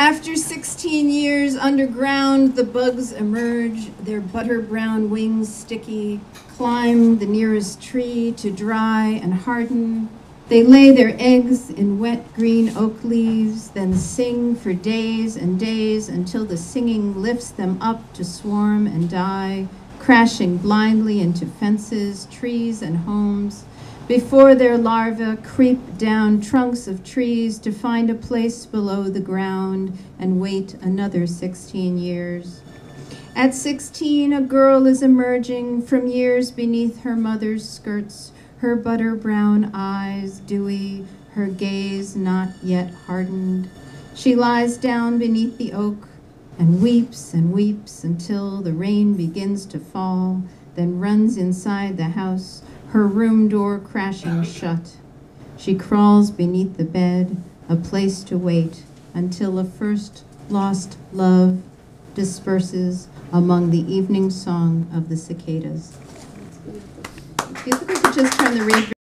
After 16 years underground, the bugs emerge, their butter brown wings sticky, climb the nearest tree to dry and harden. They lay their eggs in wet green oak leaves, then sing for days and days until the singing lifts them up to swarm and die, crashing blindly into fences, trees, and homes. Before their larvae creep down trunks of trees to find a place below the ground and wait another 16 years. At 16, a girl is emerging from years beneath her mother's skirts, her butter brown eyes dewy, her gaze not yet hardened. She lies down beneath the oak and weeps and weeps until the rain begins to fall, then runs inside the house her room door crashing shut. She crawls beneath the bed, a place to wait until a first lost love disperses among the evening song of the cicadas. If you could just turn the